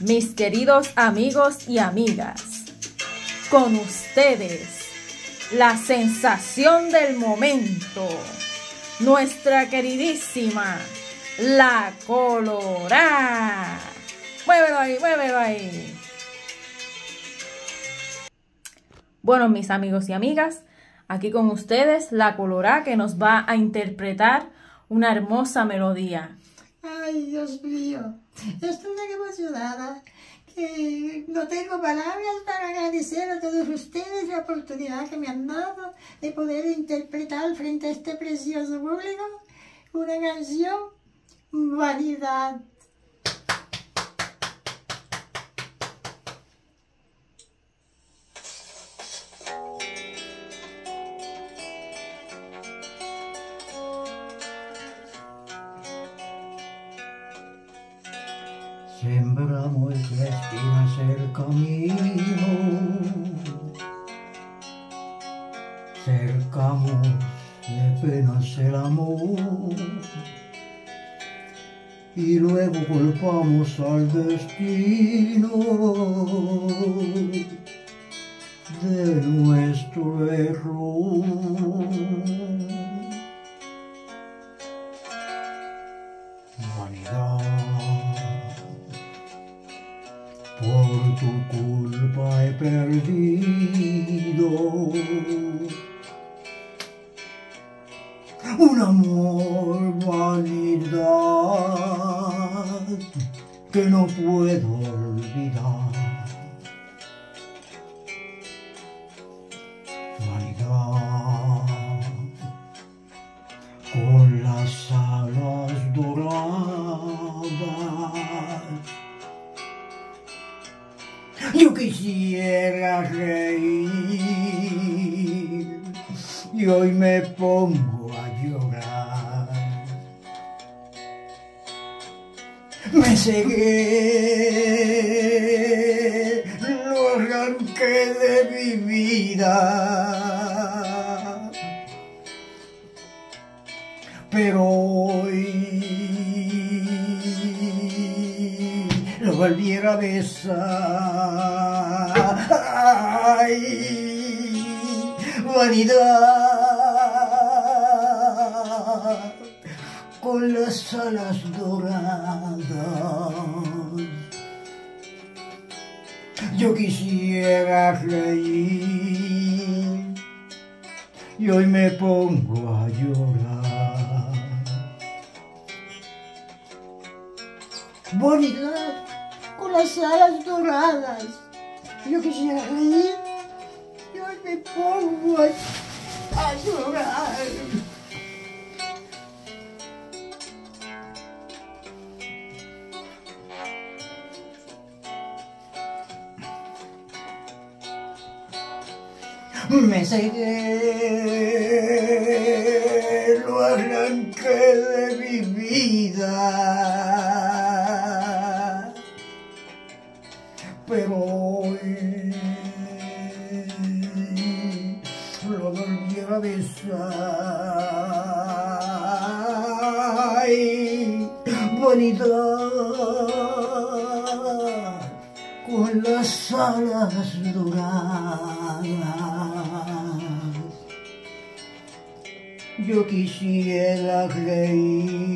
mis queridos amigos y amigas. Con ustedes, la sensación del momento, nuestra queridísima, la Colorá. Muévelo ahí, muévelo ahí. Bueno, mis amigos y amigas, aquí con ustedes, la Colorá que nos va a interpretar una hermosa melodía. Ay, Dios mío, estoy emocionada que no tengo palabras para agradecer a todos ustedes la oportunidad que me han dado de poder interpretar frente a este precioso público una canción Vanidad. Sembramos la espinas el camino, cercamos de penas el amor y luego culpamos al destino de nuestro error. Vanidad. Por tu culpa he perdido un amor vanidad que no puedo olvidar. Vanidad con las alas doradas. Yo quisiera reír y hoy me pongo a llorar. Me cegué, lo arranqué de mi vida. Pero hoy volviera a besar. Ay, vanidad con las alas doradas. Yo quisiera reír y hoy me pongo a llorar. Con las alas doradas. Yo quisiera reír y hoy me pongo a, llorar. Me cegué, Pero hoy lo volví a besar. Ay, vanidad con las alas doradas. Yo quisiera reír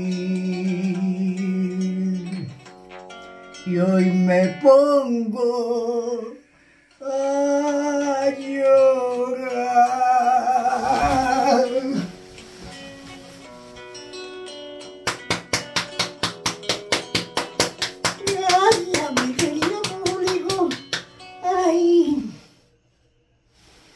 y hoy me pongo